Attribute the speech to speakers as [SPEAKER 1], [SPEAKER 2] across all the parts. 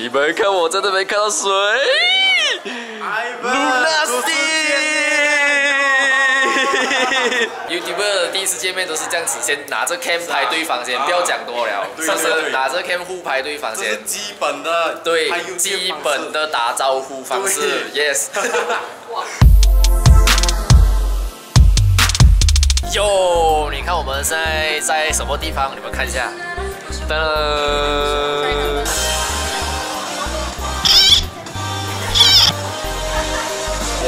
[SPEAKER 1] 你们看，我真的没看到水。YouTuber 第一次见面都是这样子，先拿着 cam 拍对方先，不要讲多了，是不是？拿着 cam 互拍对方先，
[SPEAKER 2] 基本的，
[SPEAKER 1] 对，基本的打招呼方式，yes。哟，你看我们现在在什么地方？你们看一下，噔。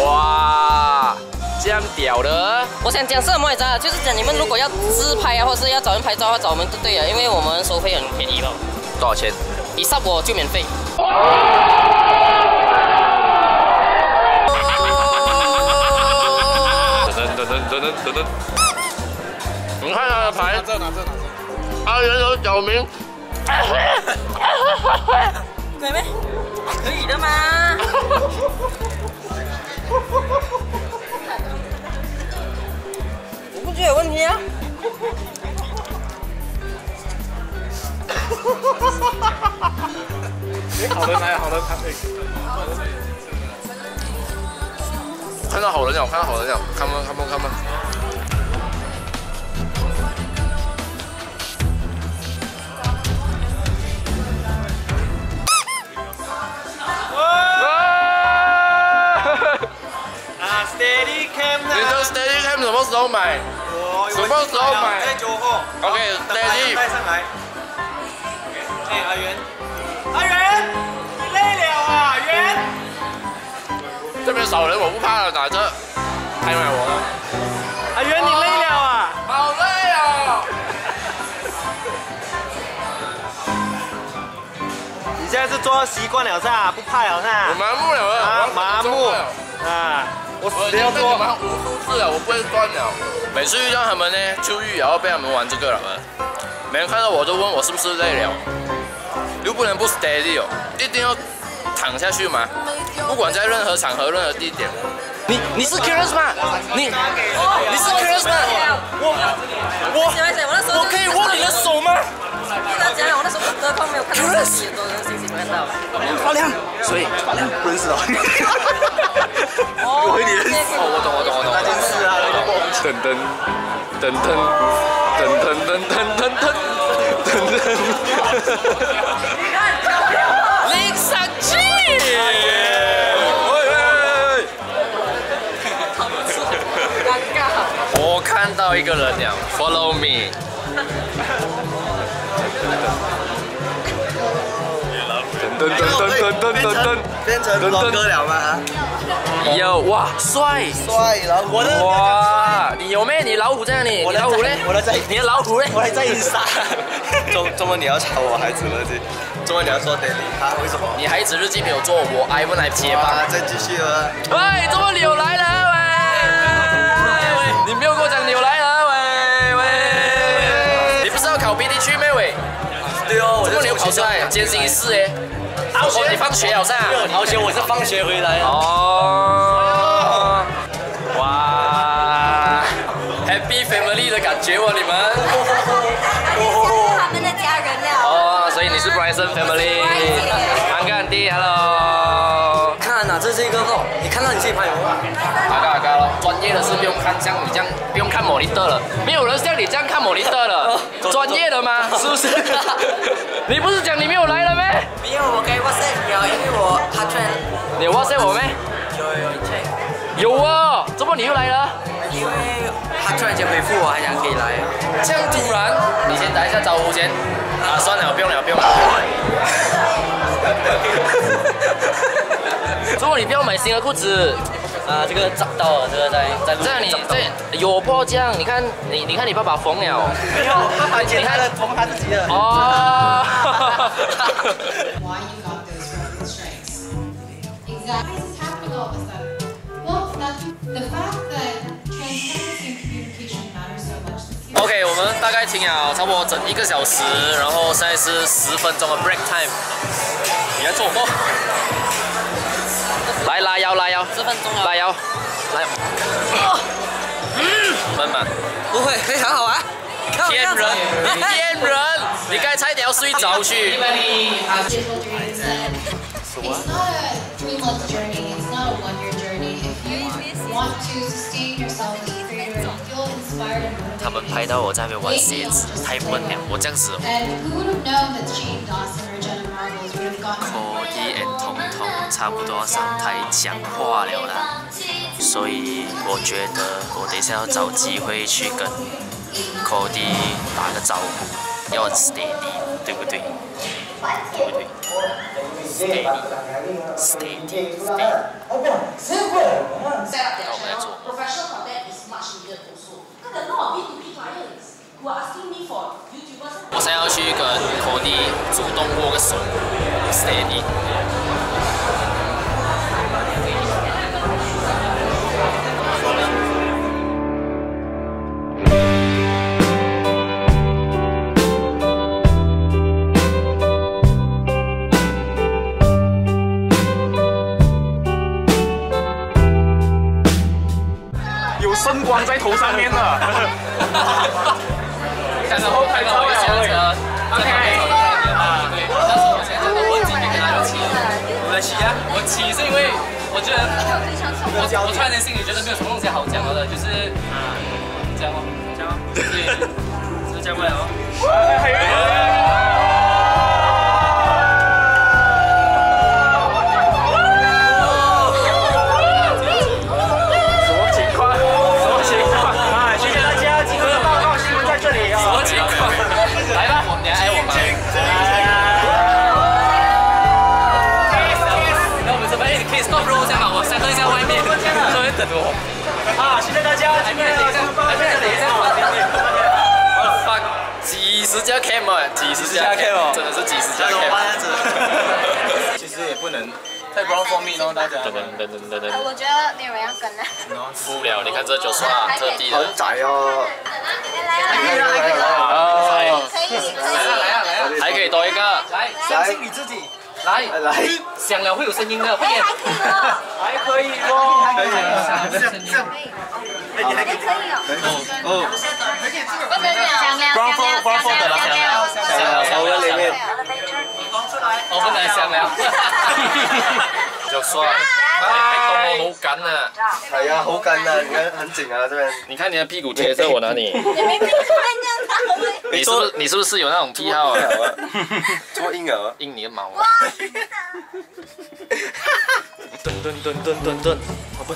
[SPEAKER 1] 哇，这样屌的！
[SPEAKER 3] 我想讲是什么来着？就是讲你们如果要自拍啊，或是要找人拍照的话，找我们就对了，因为我们收费很便宜了。
[SPEAKER 1] 多少钱？
[SPEAKER 3] 你上我就免费。
[SPEAKER 1] 等等等等等等等。你看他的牌。拿这拿这拿这。阿元有小名。
[SPEAKER 3] 可以没？可以的吗？我不觉得有问题啊。
[SPEAKER 2] 好人来，好人看
[SPEAKER 1] 看到好人了，看到好人了，come on come on come on。什么时候买？什么时候买？
[SPEAKER 2] 在酒后。
[SPEAKER 1] OK，Daddy。
[SPEAKER 2] 带上来。哎，阿元，阿元，你累了啊，元。
[SPEAKER 1] 这边少人，我不怕了，打这。拍卖我。
[SPEAKER 2] 阿元，你累了啊？
[SPEAKER 1] 好累啊！
[SPEAKER 2] 你现在是做习惯了是吧？不怕了是吧？
[SPEAKER 1] 我麻木了啊，
[SPEAKER 2] 麻木啊。我死要做
[SPEAKER 1] 蛮无数次了，我不会断了。每次遇到他们呢，就遇然后被他们玩这个了。每人看到我都问我是不是累了，又不能不 steady 哦，一定要躺下去吗？不管在任何场合、任何地点。你你是 Chris 吗？你你是 Chris 吗？我我我可以握你的手吗？
[SPEAKER 3] 我那时候得空没有看到看到。
[SPEAKER 2] 发亮，谁？发亮不认识哦。我你认识
[SPEAKER 1] 哦，我懂我懂我懂，
[SPEAKER 2] 那就是啊，那个梦。
[SPEAKER 1] 噔噔噔噔噔噔噔噔噔噔噔。零三七。喂喂喂！尴尬。我看到一个人了，Follow me。噔噔噔噔噔噔，
[SPEAKER 2] 变成老哥了吗？
[SPEAKER 1] 有哇，帅
[SPEAKER 2] 帅老虎，
[SPEAKER 1] 哇，你有没？你老虎在哪里？我老虎嘞？
[SPEAKER 2] 我来在，
[SPEAKER 1] 你的老虎嘞？
[SPEAKER 2] 我来在杀。中中文你要查我孩子日记，中文你要说 daily，他为什么？
[SPEAKER 1] 你孩子日记没有做，我 iPhone 来接吧。
[SPEAKER 2] 再继续了。
[SPEAKER 1] 喂，中文你有来了喂？喂，你没有跟我讲你有来了喂喂？你不是要考 BD 区没喂？
[SPEAKER 2] 对哦，我
[SPEAKER 1] 中文你有考出来，艰辛一试哎。好学，你放学好像。
[SPEAKER 2] 好学，我是放学回来。
[SPEAKER 1] 哦。哇，Happy Family 的感觉哦，你们。
[SPEAKER 3] 他们的家人了。
[SPEAKER 1] 哦，所以你是 Bryson Family。安哥安弟，Hello。
[SPEAKER 2] 看啊，这是一个哦，拍有吗？
[SPEAKER 1] 阿嘎阿嘎咯，专业的是不用看像你这样，不用看 monitor 了，没有人像你这样看 monitor 了。专业的吗？是不是？你不是讲你没有来了没？
[SPEAKER 3] 没有，我给 WhatsApp 有，因为我他突然。
[SPEAKER 1] 你 WhatsApp 我没？
[SPEAKER 3] 有有有。
[SPEAKER 1] 有啊，怎么你又来了？
[SPEAKER 3] 因为他突然间回复我，还想可以来。
[SPEAKER 1] 这样突然？你先打一下招呼先。啊，算了，不用了，不用了。怎么你不要买新的裤子？
[SPEAKER 3] 啊，这个找到了，这个在在
[SPEAKER 1] 这样你这有破酱，你看你你看你爸爸缝了，
[SPEAKER 2] 没有，爸爸剪他的缝他自己的。
[SPEAKER 1] 哦。OK，我们大概停了差不多整一个小时，然后现在是十分钟的 break time。你在做梦？拉腰拉腰
[SPEAKER 3] 十分钟啊
[SPEAKER 1] 拉腰来哦嗯。慢慢。
[SPEAKER 3] 不会非常好啊。
[SPEAKER 1] 贱人你贱人。你该差点要睡着去。
[SPEAKER 4] 他们拍到我在那边玩鞋子太闷了我这样子可以差不多上台讲话了啦，所以我觉得我等一下要找机会去跟 Cody 打个招呼，要 steady，对不对？对不对？steady，steady，steady。我想要去跟 Cody 主动握个手，steady。
[SPEAKER 2] 有圣光在头上面的。
[SPEAKER 4] 看到后看到我下车，正好没有啊，对，我今天跟他一起，
[SPEAKER 2] 我来骑啊！
[SPEAKER 4] 我骑是因为我觉得我我突然间心里觉得没有什么东西好讲了的，就是啊，这样哦，这样哦，对，就是这样不了哦。稍微等我。
[SPEAKER 2] 啊！谢谢大家，今天的新闻报告在这里。
[SPEAKER 1] fuck，几十家 cam 啊，几十家 cam，真的是几十家 cam。
[SPEAKER 2] 其实也不能太 ground for me 哦，大家。
[SPEAKER 4] 噔噔噔噔噔噔，
[SPEAKER 5] 我觉得没有人要跟了。
[SPEAKER 4] 服了，你看这就刷特地的。
[SPEAKER 6] 窄哦，
[SPEAKER 5] 来来来来，
[SPEAKER 1] 哦，
[SPEAKER 5] 可以可以。
[SPEAKER 4] 来啊来啊！
[SPEAKER 1] 还可以多一个，
[SPEAKER 4] 来，相信你自己。来
[SPEAKER 6] 来，
[SPEAKER 4] 响了会有声音的，快点。
[SPEAKER 2] 还可以哦，还可以。
[SPEAKER 6] 这样，
[SPEAKER 5] 哎，你还可以哦。
[SPEAKER 6] 哦，
[SPEAKER 5] 响亮，响亮，响亮，响亮。
[SPEAKER 6] 我们里面，
[SPEAKER 4] 我们来响了。
[SPEAKER 1] 就刷，哎，好干啊！
[SPEAKER 6] 係啊，好緊啊，你看很緊啊，這邊。
[SPEAKER 1] 你看你的屁股贴着我哪里？
[SPEAKER 5] 你
[SPEAKER 1] 是不是你是不是有那种癖好啊？
[SPEAKER 6] 做嬰兒，
[SPEAKER 1] 印你的毛啊！
[SPEAKER 5] 哇！
[SPEAKER 6] 噔噔噔噔噔噔，好笨。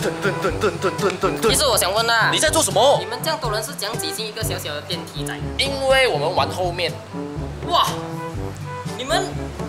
[SPEAKER 6] 噔噔噔噔噔噔噔噔。
[SPEAKER 3] 其实我想问啊，
[SPEAKER 1] 你在做什么
[SPEAKER 3] 你？们这样多人是怎样挤进一个小小的电梯仔？
[SPEAKER 1] 因为我们玩后面，
[SPEAKER 3] 哇！你们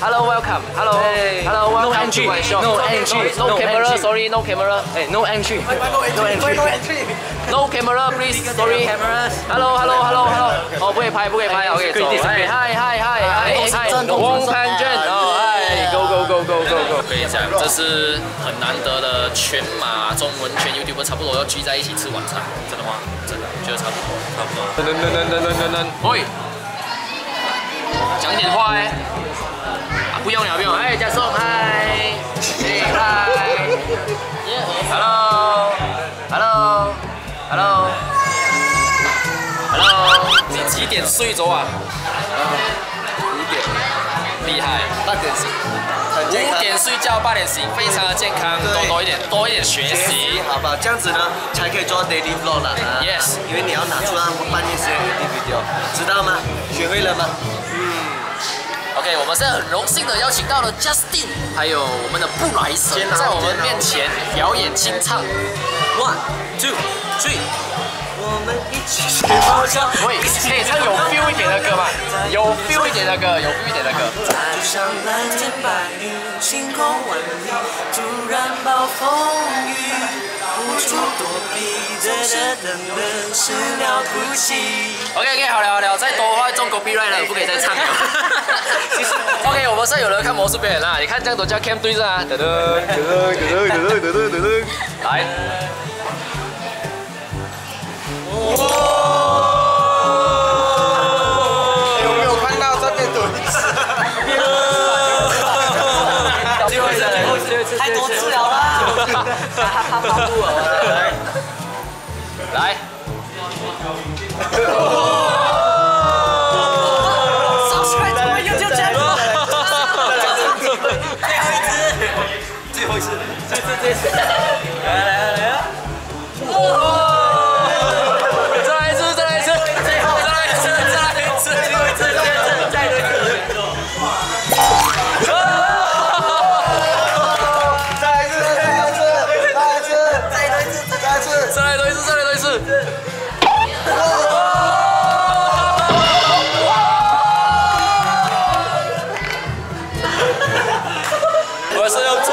[SPEAKER 1] hello, welcome. Hello. Hello, welcome to my
[SPEAKER 4] no entry,
[SPEAKER 1] No
[SPEAKER 4] no
[SPEAKER 1] camera, sorry, no camera.
[SPEAKER 4] 哎，no entry。
[SPEAKER 6] No entry。
[SPEAKER 1] No camera, please. Sorry. Hello, hello, hello, hello. 哦，不可以拍，不可以拍。OK，走。嗨嗨嗨嗨嗨嗨。翁潘卷，哦，嗨，Go Go Go Go Go Go。可以讲，这是很难得的全马中文全 YouTube 差不多要聚在一起吃晚餐。真的吗？真的，觉得差不多，差不多。噔噔噔噔噔噔噔。喂，讲点话哎。啊，不用了，不用。哎，加送，嗨，哎嗨。Hello。Hello。Hello。Hello。你几点睡着啊？五点。厉害。
[SPEAKER 6] 八点醒，很
[SPEAKER 1] 五
[SPEAKER 6] 健康。
[SPEAKER 1] 點睡觉，八点醒，非常的健康，多多一点，多一点学习。
[SPEAKER 6] 好吧，这样子呢才可以做 daily vlog 啦。啊
[SPEAKER 1] Yes
[SPEAKER 6] 因为你要拿出来半夜時間 edit video，知道吗？学会了嗎？
[SPEAKER 1] OK，我们现在很荣幸的邀请到了 Justin，还有我们的布萊神，在我们面前表演清唱。One, two, three。
[SPEAKER 6] 我们一起。
[SPEAKER 1] 喂，可以唱有 feel 一点的歌吗？有 feel 一点的歌，有 feel 一点的歌。
[SPEAKER 7] 就像蓝天白云，晴空万里，突然暴风雨，无处躲避是了不起。
[SPEAKER 1] Okk 好聊好聊再多话中国必乱了不可以再唱了。ok 我们现有人看魔术表演啦你看这样都叫 cam 对着啊来。
[SPEAKER 2] 哇有没有看到这
[SPEAKER 4] 边多一次？
[SPEAKER 1] 最后一次最后一次太多次了啦。 왔어요.